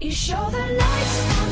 You show the lights.